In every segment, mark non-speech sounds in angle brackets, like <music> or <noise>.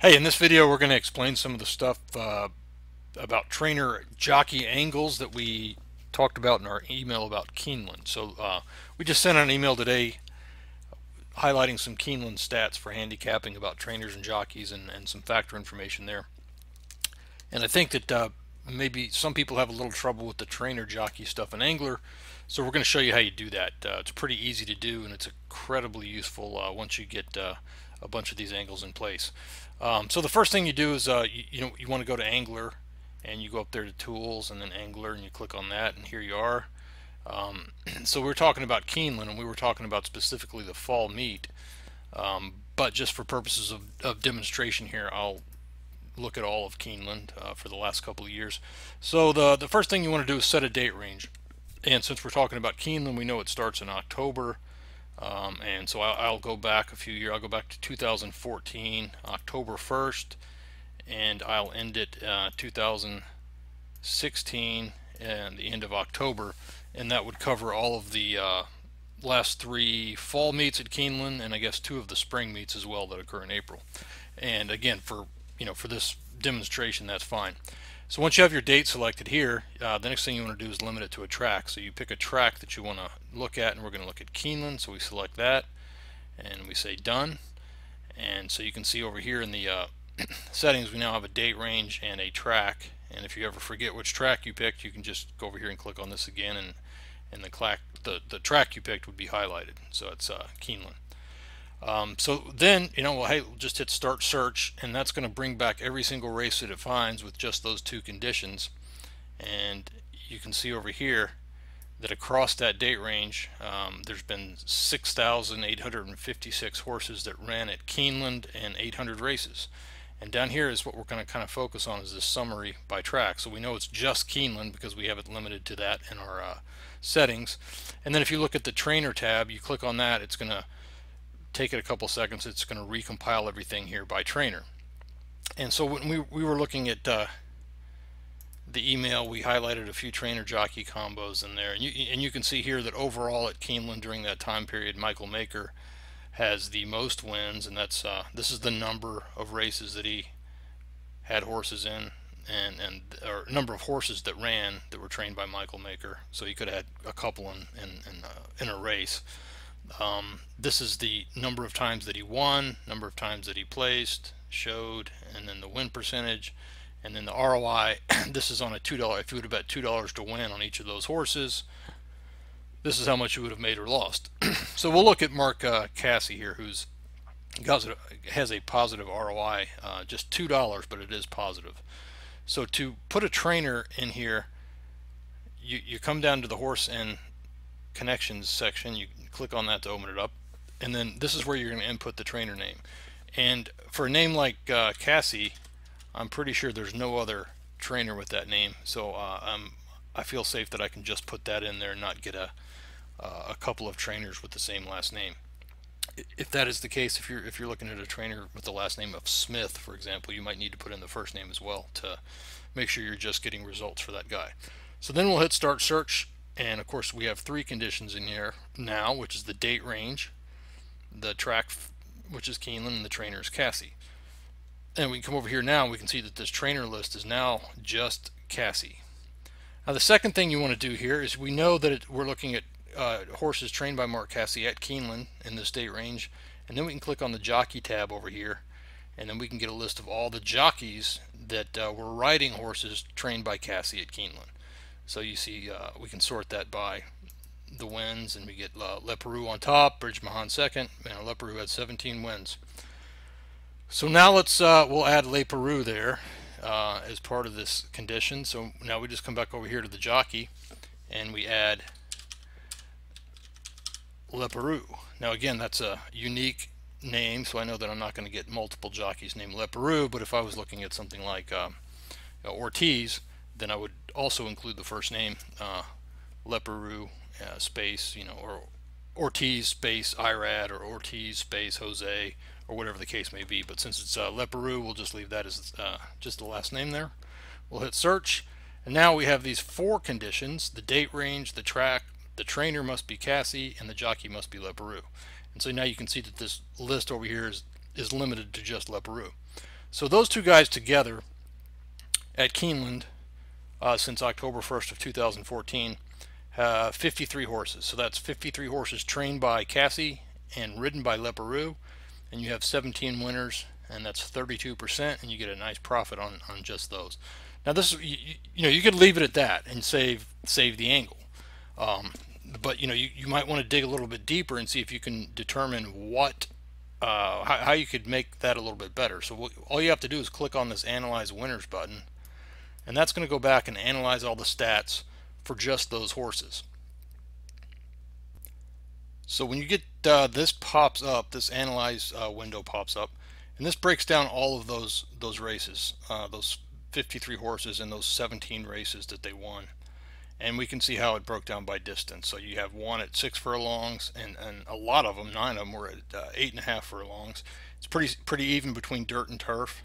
Hey, in this video we're going to explain some of the stuff uh, about trainer jockey angles that we talked about in our email about Keeneland. So uh, we just sent an email today highlighting some Keeneland stats for handicapping about trainers and jockeys and, and some factor information there. And I think that uh, maybe some people have a little trouble with the trainer jockey stuff in Angler. So we're going to show you how you do that. Uh, it's pretty easy to do and it's incredibly useful uh, once you get uh, a bunch of these angles in place. Um, so the first thing you do is uh, you, you know you want to go to Angler and you go up there to Tools and then Angler and you click on that and here you are. Um, <clears throat> so we are talking about Keeneland and we were talking about specifically the fall meet. Um, but just for purposes of, of, demonstration here, I'll look at all of Keeneland uh, for the last couple of years. So the, the first thing you want to do is set a date range. And since we're talking about Keeneland, we know it starts in October. And so I'll, I'll, go back a few years. I'll go back to 2014, October 1st, and I'll end it uh, 2016 and the end of October, and that would cover all of the uh, last three fall meets at Keeneland, and I guess two of the spring meets as well that occur in April. And again, for you know, for this demonstration, that's fine. So once you have your date selected here, uh, the next thing you want to do is limit it to a track. So you pick a track that you want to look at, and we're going to look at Keeneland. So we select that, and we say done. And so you can see over here in the uh, <clears throat> settings, we now have a date range and a track. And if you ever forget which track you picked, you can just go over here and click on this again, and, and the, the, the track you picked would be highlighted. So it's uh, Keeneland. Um, so then, you know, well, hey, just hit start search, and that's going to bring back every single race that it finds with just those two conditions. And you can see over here that across that date range, um, there's been 6,856 horses that ran at Keeneland and 800 races. And down here is what we're going to kind of focus on is this summary by track. So we know it's just Keeneland because we have it limited to that in our uh, settings. And then if you look at the trainer tab, you click on that, it's going to take it a couple seconds. It's going to recompile everything here by trainer. And so when we, we were looking at uh, the email, we highlighted a few trainer jockey combos in there. And you, and you can see here that overall at Keeneland during that time period, Michael Maker has the most wins. And that's uh, this is the number of races that he had horses in and, and or number of horses that ran that were trained by Michael Maker. So he could have had a couple in, in, in, uh, in a race. Um, this is the number of times that he won, number of times that he placed, showed, and then the win percentage, and then the ROI. <clears throat> this is on a $2. If you would have bet $2 to win on each of those horses, this is how much you would have made or lost. <clears throat> so we'll look at Mark uh, Casse here, who's has a positive ROI, uh, just $2, but it is positive. So to put a trainer in here, you, you come down to the horse and connections section. You click on that to open it up. And then this is where you're going to input the trainer name. And for a name like uh, Casse, I'm pretty sure there's no other trainer with that name. So uh, I'm, I feel safe that I can just put that in there and not get a, uh, a couple of trainers with the same last name. If that is the case, if you're if you're looking at a trainer with the last name of Smith, for example, you might need to put in the first name as well to make sure you're just getting results for that guy. So then we'll hit start search and of course we have three conditions in here now, which is the date range, the track, which is Keeneland, and the trainer is Casse. And we come over here now, we can see that this trainer list is now just Casse. Now the second thing you want to do here is we know that it, we're looking at uh, horses trained by Mark Casse at Keeneland in this date range, and then we can click on the jockey tab over here, and then we can get a list of all the jockeys that uh, were riding horses trained by Casse at Keeneland. So you see uh, we can sort that by the wins and we get uh, Leparoux on top, Bridgmohan second, and Leparoux had 17 wins. So now let's uh, we'll add Leparoux there uh, as part of this condition. So now we just come back over here to the jockey and we add Leparoux. Now again that's a unique name so I know that I'm not going to get multiple jockeys named Leparoux. but if I was looking at something like um, Ortiz then I would also include the first name, uh, Leparoux uh, space, you know, or Ortiz space Irad or Ortiz space Jose or whatever the case may be. But since it's uh, Leparoux, we'll just leave that as uh, just the last name there. We'll hit search. And now we have these four conditions, the date range, the track, the trainer must be Casse, and the jockey must be Leparoux. And so now you can see that this list over here is, is limited to just Leparoux. So those two guys together at Keeneland uh, since October 1st of 2014 uh, 53 horses. So that's 53 horses trained by Casse and ridden by Leparoux. And you have 17 winners, and that's 32%, and you get a nice profit on, on just those. Now this, you, you know, you could leave it at that and save save the angle. Um, but you know, you, you might want to dig a little bit deeper and see if you can determine what, uh, how, how you could make that a little bit better. So all you have to do is click on this Analyze Winners button, and that's going to go back and analyze all the stats for just those horses. So when you get uh, this pops up, this analyze uh, window pops up, and this breaks down all of those those races, uh, those 53 horses and those 17 races that they won. And we can see how it broke down by distance. So you have one at six furlongs, and, and a lot of them, nine of them, were at uh, eight and a half furlongs. It's pretty pretty even between dirt and turf.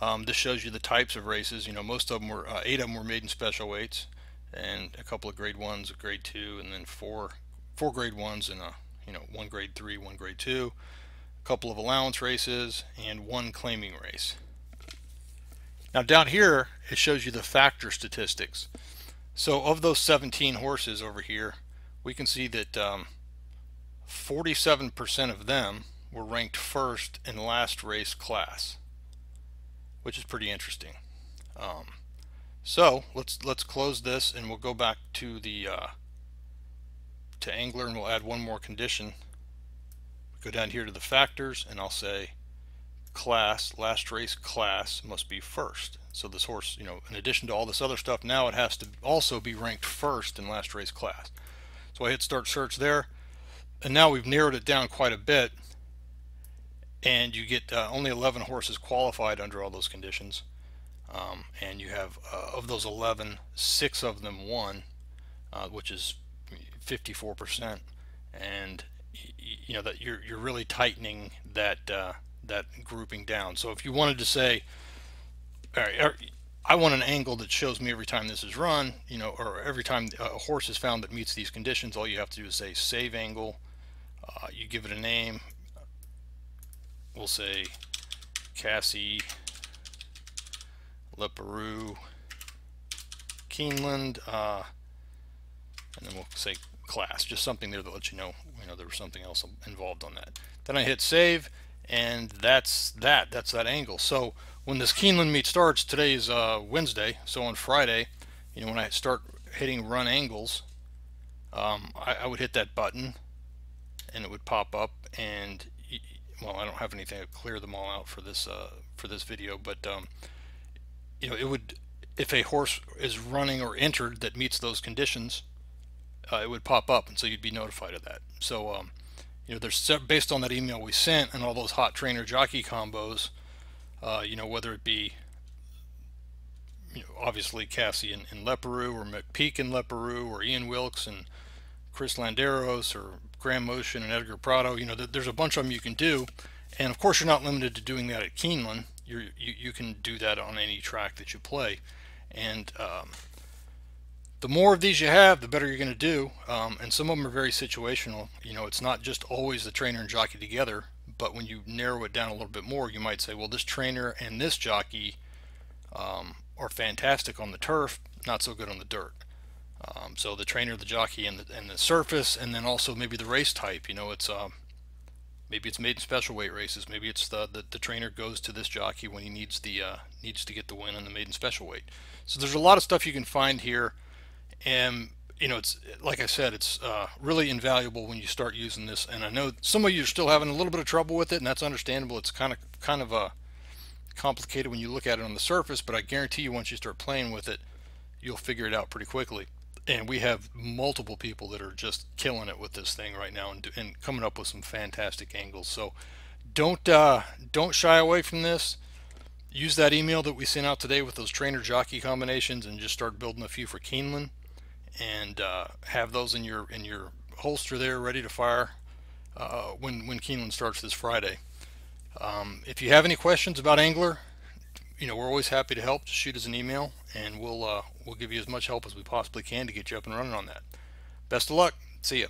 Um, this shows you the types of races. You know, most of them were uh, eight of them were maiden special weights and a couple of grade ones, a grade two, and then four four grade ones and a you know one grade three, one grade two, a couple of allowance races, and one claiming race. Now down here it shows you the factor statistics. So of those 17 horses over here, we can see that 47% um, of them were ranked first in last race class, which is pretty interesting. Um, so let's let's close this and we'll go back to the uh, to angler and we'll add one more condition. Go down here to the factors and I'll say class, last race class must be first. So this horse, you know, in addition to all this other stuff, now it has to also be ranked first in last race class. So I hit start search there and now we've narrowed it down quite a bit and you get uh, only 11 horses qualified under all those conditions. Um, and you have uh, of those 11 six of them won uh, which is 54% and you know that you're you're really tightening that uh, that grouping down. So if you wanted to say all right er, I want an angle that shows me every time this is run you know or every time a horse is found that meets these conditions all you have to do is say save angle. Uh, you give it a name we'll say Casse Leparoux, Keeneland, uh, and then we'll say class, just something there that lets you know, you know, there was something else involved on that. Then I hit save, and that's that. That's that angle. So when this Keeneland meet starts, today is uh, Wednesday, so on Friday, you know, when I start hitting run angles, um, I, I, would hit that button, and it would pop up, and well, I don't have anything to clear them all out for this uh, for this video, but um, you know, it would, if a horse is running or entered that meets those conditions, uh, it would pop up, and so you'd be notified of that. So, um, you know, there's based on that email we sent and all those hot trainer jockey combos, uh, you know, whether it be, you know, obviously Casse and, and Leparoux, or McPeek and Leparoux, or Ian Wilkes and Chris Landeros, or Graham Motion and Edgar Prado. You know, there's a bunch of them you can do, and of course you're not limited to doing that at Keeneland. You you can do that on any track that you play. And um, the more of these you have the better you're going to do. Um, and some of them are very situational. You know it's not just always the trainer and jockey together but when you narrow it down a little bit more you might say well this trainer and this jockey um, are fantastic on the turf not so good on the dirt um, so the trainer the jockey and the, and the surface and then also maybe the race type you know it's um, Maybe it's maiden special weight races. Maybe it's the, the, the trainer goes to this jockey when he needs the uh, needs to get the win in the maiden special weight. So there's a lot of stuff you can find here, and you know it's like I said, it's uh, really invaluable when you start using this. And I know some of you are still having a little bit of trouble with it, and that's understandable. It's kind of kind of uh, complicated when you look at it on the surface, but I guarantee you once you start playing with it, you'll figure it out pretty quickly and we have multiple people that are just killing it with this thing right now and, and coming up with some fantastic angles. So don't uh, don't shy away from this. Use that email that we sent out today with those trainer jockey combinations and just start building a few for Keeneland. And uh, have those in your in your holster there ready to fire uh, when when Keeneland starts this Friday. Um, if you have any questions about angler you know, we're always happy to help. Just shoot us an email, and we'll uh, we'll give you as much help as we possibly can to get you up and running on that. Best of luck. See you.